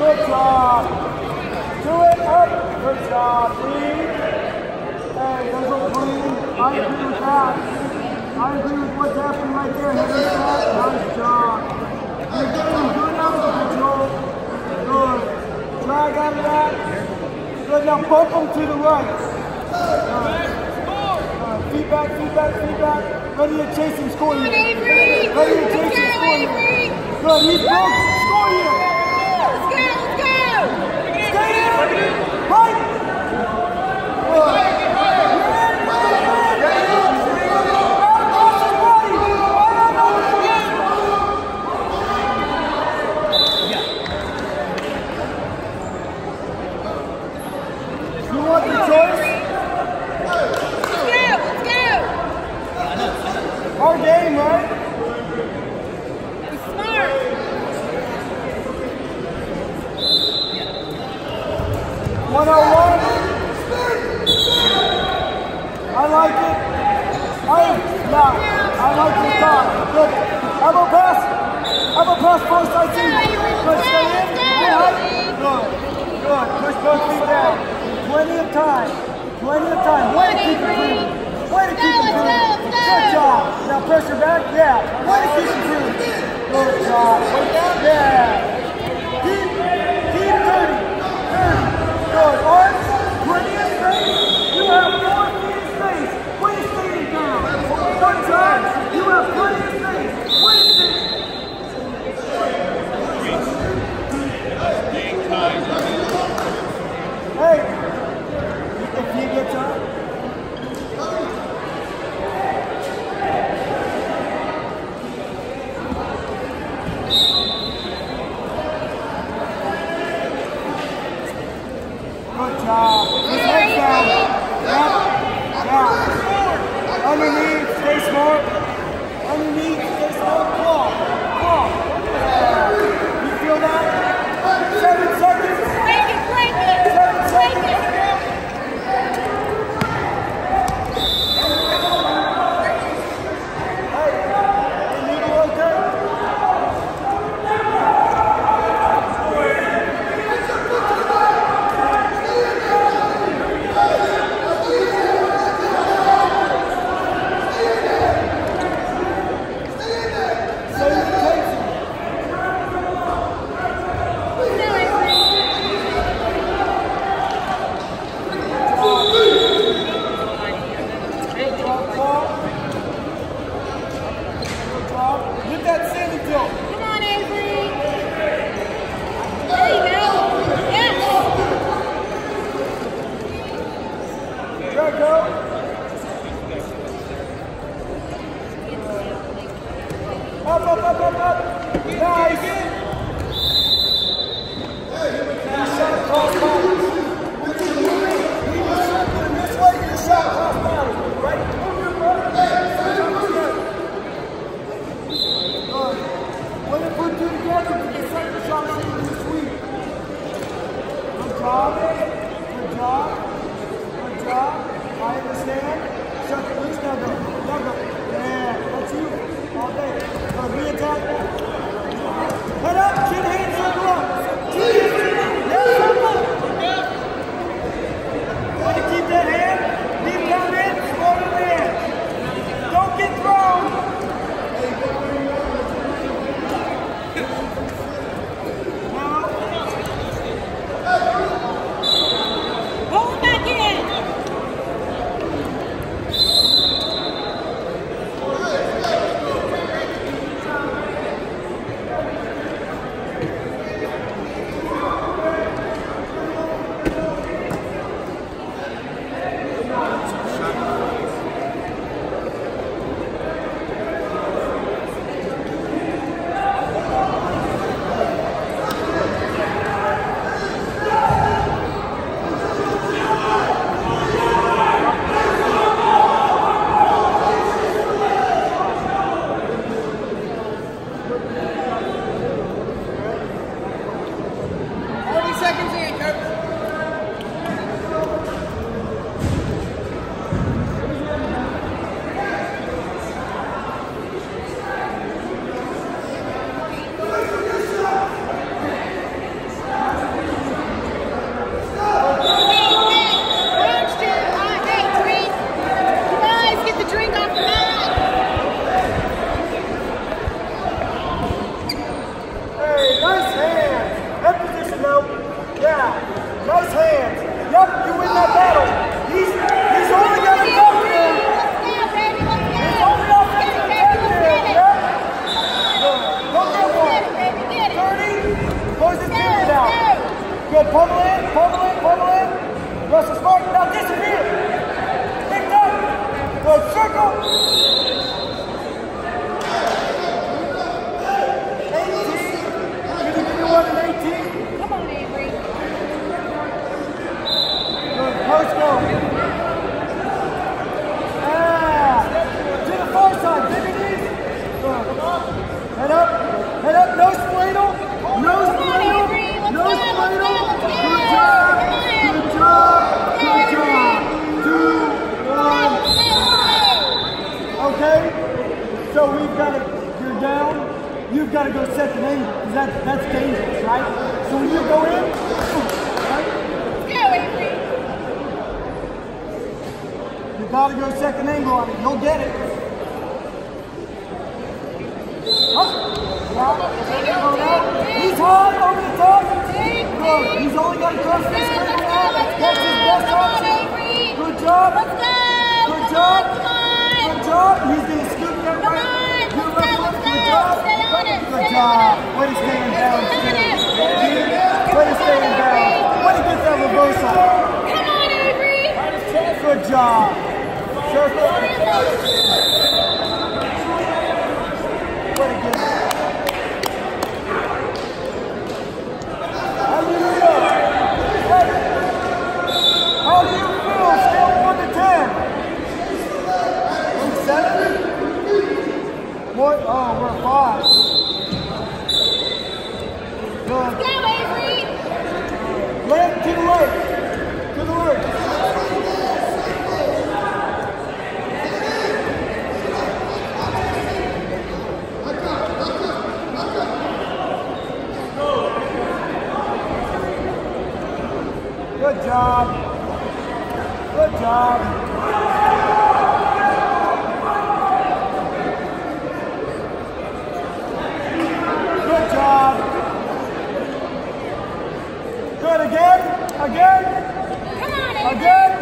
Good job. Do it up. Good job. Breathe. Hey, that's what breathe. I agree with that. I agree with what's happening right there. Nice job. You're getting good out of control. Good. Drag out of that. Good. Now bump them to the right. Uh, feedback, feedback, feedback. Ready to chase him, score here. Ready to chase him, score here. Good, he's broke, score here. Our game, right? One on one. I like it. I yeah. I like the thought. Good. Elbow pass. Elbow pass first. I see. Good. Stay in. Stay. Good. Good. Push both feet down. Plenty of time. Plenty of time. Way to keep improving. Way to keep improving. Good job. Now pressure back. Yeah. Way to keep improving. Good job. Yeah. Keep, keep 30. 30. Good. Arms, plenty of space. You have four feet of space. Way to stay it down. Good job. You have plenty of space. Way to stay Hey, if you get time. Good job. Good head down. Yeah. Yeah. Underneath, stay smart. Underneath, because that's, that's dangerous, right? So when you go in, right, Go, Avery. you got to go second angle on it. You'll get it. Huh? Yeah. He's high over the top. Good. He's only got to cross this way now. That's his best option. Good job. Good Come job. on, come on. Good job. He's going to scoop that right. Good let's go, left let's foot. Good job. Stay on it, Good job. on it. Way to stay in bounds. Stay on kid. it. Way to stay in bounds. Way to get that reversal. Come on, Avery. Good job. Circle. Way to get it. How do you feel? Hey. How do you feel? Scale of 1 to 10. Seven? What? Oh, we're five. Good. Go, Avery. Left to the right. To the right. Good job. Good job. Good again. Again. Come on, Avery. Again.